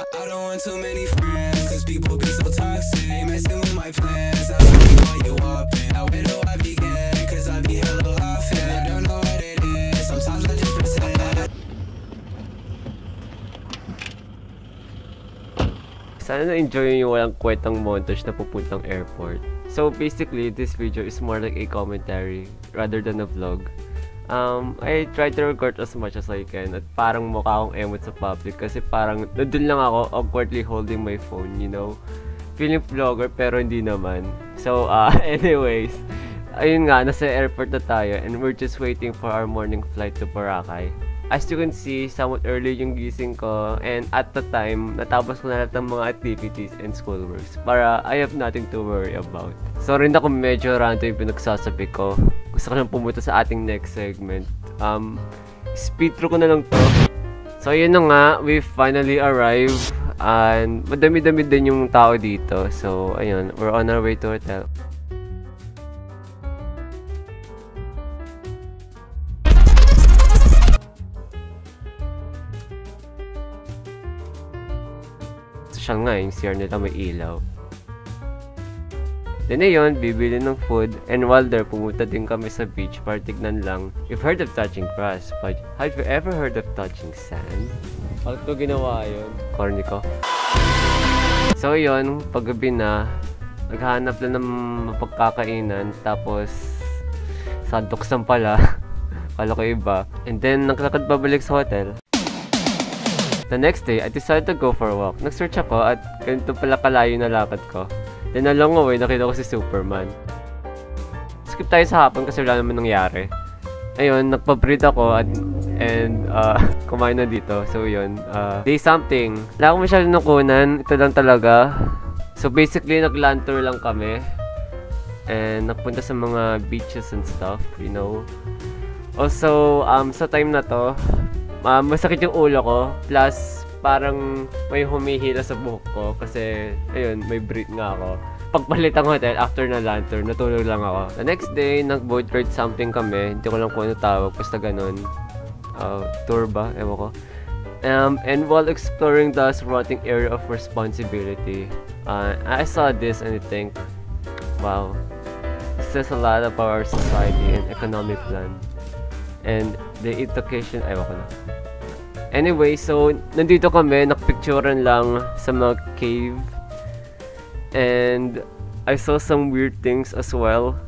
I don't want too many friends, cause people be so toxic. Messing with my plans. I tell me what you up in. Now where do I begin? Cause I be hella off I don't know what it is. Sometimes I just pretend. Sana na-enjoy yung walang kwentang montage na pupuntang airport. So basically, this video is more like a commentary rather than a vlog. Um, I try to record as much as I can at parang mukha akong emot sa public kasi parang nandun lang ako awkwardly holding my phone, you know? Feeling vlogger pero hindi naman. So, uh, anyways, ayun nga, nasa airport na tayo and we're just waiting for our morning flight to Boracay. As you can see, somewhat early yung gising ko and at the time, natapos ko na lahat ng mga activities and schoolworks para I have nothing to worry about. Sorry na kung medyo random yung pinagsasabi ko. Gusto ko nang pumunta sa ating next segment. Um, speed through ko na lang to. So yun na nga, we finally arrived and madami-dami din yung tao dito. So ayun, we're on our way to hotel. Social nga, yung CR nila may ilaw. Then ayun, bibili ng food and while there, pumunta din kami sa beach para tignan lang. You've heard of touching grass, but have you ever heard of touching sand? Bakit ko ginawa yun? Corny ko. So yun, paggabi na, naghahanap na ng mapagkakainan, tapos sandoksan pala. Kala ko iba. And then, naglakad pabalik sa hotel. The next day, I decided to go for a walk. Nag-search ako at ganito pala kalayo na lakad ko. Then along the way, nakita ko si Superman. Skip tayo sa hapon kasi wala naman nangyari. Ayun, nagpa-breed ako at and uh, kumain na dito. So yun, uh, day something. Wala akong masyadong nakunan. Ito lang talaga. So basically, nag-land lang kami. And napunta sa mga beaches and stuff, you know. Also, um, sa time na to, uh, masakit yung ulo ko. Plus, parang may humihila sa buhok ko kasi, ayun, may breathe nga ako. Pagpalit ang hotel after na lantern, natulog lang ako. The next day, nag-boat ride something kami. Hindi ko lang kung ano tawag, basta ganun. Uh, tour ba? Ewan ko. Um, and while exploring the surrounding area of responsibility, uh, I saw this and I think, wow, this says a lot about our society and economic plan. And the education, ayaw ko na. Anyway, so, nandito kami, nakpicturean lang sa mga cave. And, I saw some weird things as well.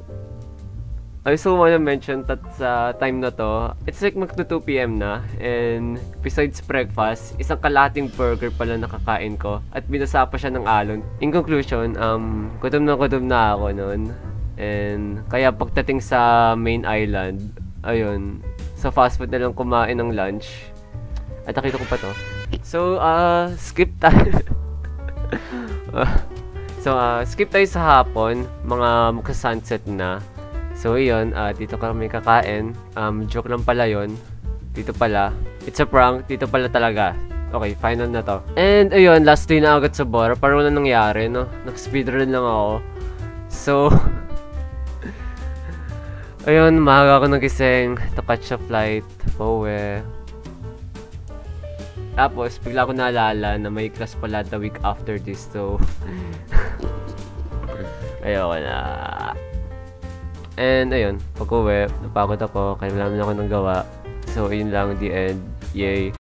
I also wanna mention that sa time na to, it's like magto 2pm na. And, besides breakfast, isang kalating burger pala nakakain ko. At binasa pa siya ng alon. In conclusion, um, gutom na gutom na ako noon. And, kaya pagdating sa main island, ayun, sa fast food na lang kumain ng lunch. At nakita ko pa to. So, uh, skip tayo. so, uh, skip tayo sa hapon. Mga mukha sunset na. So, yun. Uh, dito kami kakain. Um, joke lang pala yon Dito pala. It's a prank. Dito pala talaga. Okay, final na to. And, ayun, last day na agad sa bar. Parang wala nangyari, no? Nag-speedrun lang ako. So, ayun, maaga ako nagising to catch a flight. Pauwi. Tapos, bigla ko naalala na may class pala the week after this, so... Ayoko na. And, ayun, pag uwi, napagod ako, kaya wala naman ako nang gawa. So, yun lang, the end. Yay.